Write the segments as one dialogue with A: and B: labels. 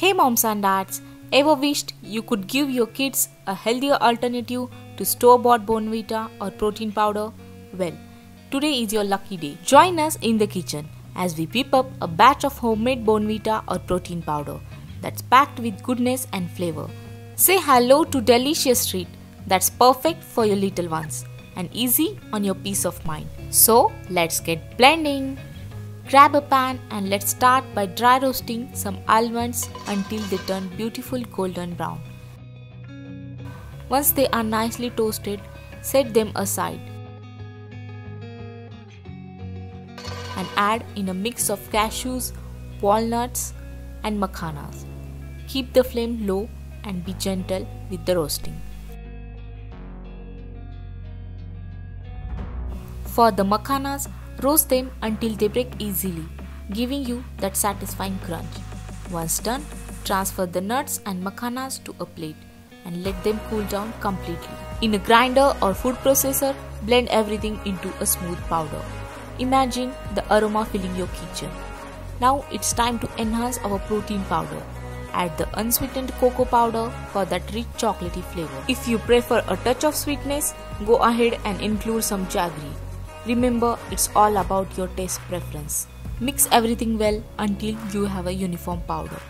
A: Hey moms and dads, ever wished you could give your kids a healthier alternative to store-bought Bournvita or protein powder? Well, today is your lucky day. Join us in the kitchen as we whip up a batch of homemade Bournvita or protein powder that's packed with goodness and flavor. Say hello to delicious treat that's perfect for your little ones and easy on your peace of mind. So, let's get blending. Grab a pan and let's start by dry roasting some almonds until they turn beautiful golden brown. Once they are nicely toasted, set them aside and add in a mix of cashews, walnuts and makhanas. Keep the flame low and be gentle with the roasting. For the makhanas, Roast them until they break easily, giving you that satisfying crunch. Once done, transfer the nuts and makhanas to a plate and let them cool down completely. In a grinder or food processor, blend everything into a smooth powder. Imagine the aroma filling your kitchen. Now it's time to enhance our protein powder. Add the unsweetened cocoa powder for that rich chocolatey flavor. If you prefer a touch of sweetness, go ahead and include some jaggery. Remember, it's all about your taste preference. Mix everything well until you have a uniform powder.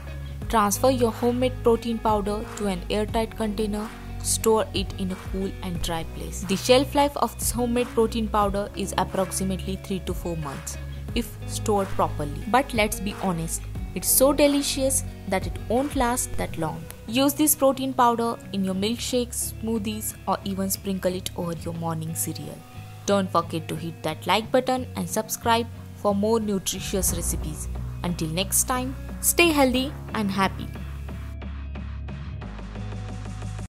A: Transfer your homemade protein powder to an airtight container. Store it in a cool and dry place. The shelf life of this homemade protein powder is approximately 3 to 4 months if stored properly. But let's be honest, it's so delicious that it won't last that long. Use this protein powder in your milkshakes, smoothies, or even sprinkle it over your morning cereal. Don't forget to hit that like button and subscribe for more nutritious recipes. Until next time, stay healthy and happy.